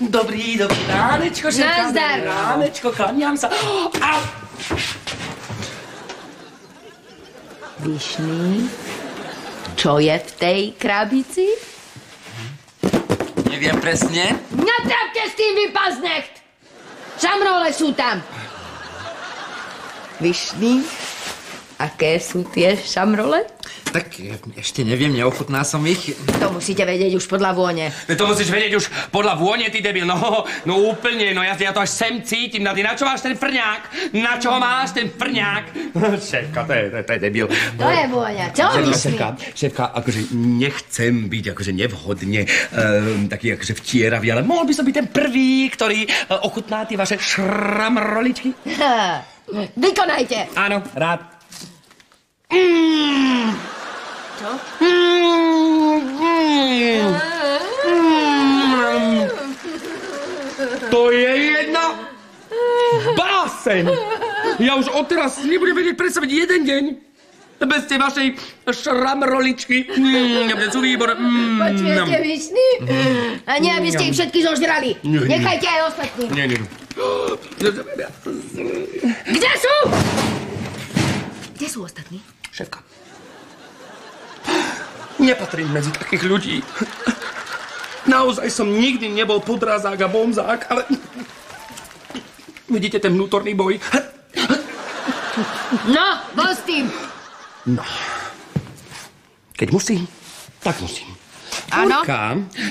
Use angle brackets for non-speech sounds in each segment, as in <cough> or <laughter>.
Dobrý, dobrý ránečko, šéfka. Nazdar. Ránečko, klaniam sa. Au! Vyšný, čo je v tej krabici? Neviem presne. Natrapte s tým vypaznecht! Šamrole sú tam. Vyšný, aké sú tie šamrole? Tak ešte neviem, neochutná som ich. To musíte vedieť už podľa vône. No to musíš vedieť už podľa vône, ty debil. No, no úplne, no ja, ja to až sem cítim. Na, ty, na čo máš ten frňák? Na čo ho máš ten frňák? Šéfka, to je, to, je- to je debil. To je vôňa. Čo vyšný? šéfka, šéfka, akože nechcem byť akože nevhodne um, taký akože vtieravý, ale mohol by som byť ten prvý, ktorý uh, ochutná tie vaše šramroličky? <laughs> Vykonajte. Áno, rád. Čo? To je jedna báseň. Ja už odteraz nebudem vedieť predstaviť jeden deň bez tej vašej šramroličky. Mm, sú výbor. Mm, Počujete, vyšný? A nie, aby ste ich všetky zožrali. Nechajte aj ostatní. Nie, nie. Kde sú? Sú ostatní? Šéfka. Nepatrím medzi takých ľudí. Naozaj som nikdy nebol podrazák a bonzák, ale... Vidíte ten vnútorný boj? No, bol s tým. No. Keď musím, tak musím. Áno.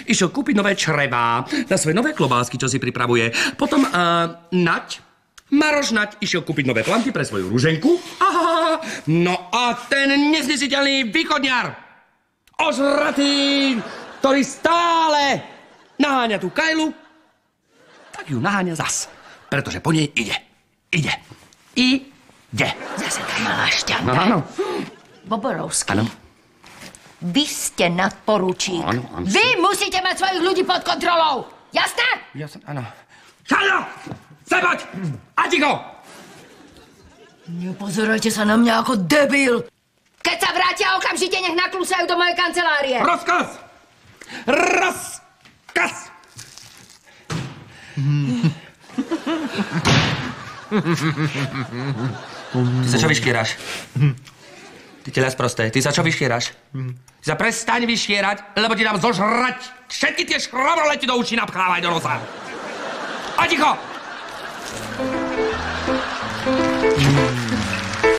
Išiel kúpiť nové črevá na svoje nové klobásky, čo si pripravuje. Potom uh, Nať, Maroš Nať išiel kúpiť nové planty pre svoju ruženku. Aha, no a ten neznesiteľný východňar, ožratý, ktorý stále naháňa tú kajlu, tak ju naháňa zas. Pretože po nej ide. Ide. Ide. Zase tá malá šťanka. No, áno. Boborovský. Áno. Vy ste nadporučík. Áno, áno. Vy musíte mať svojich ľudí pod kontrolou. Jasné? Ja som, áno. Poď! A ticho! Nepozerajte sa na mňa ako debil. Keď sa vrátia, okamžite nech naklúsajú do mojej kancelárie. Rozkaz! Rozkaz! Ty sa čo vyškieraš? Ty teles prosté, ty sa čo vyškieraš? Ty sa prestaň vyškierať, lebo ti dám zožrať všetky tie škromrole ti do uší napchávaj do nosa. A ticho! 嗯。